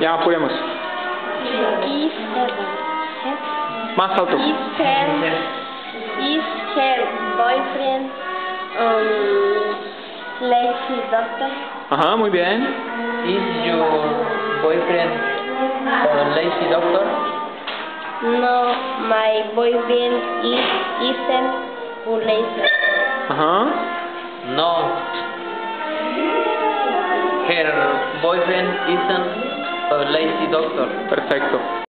Ya apuremos. Is her, Más alto. is her, boyfriend um, lazy doctor? Ajá, muy bien. Is your boyfriend a lazy doctor? No, my boyfriend is isn't a lazy. Ajá. No. Her boyfriend isn't lazy doctor. Perfecto.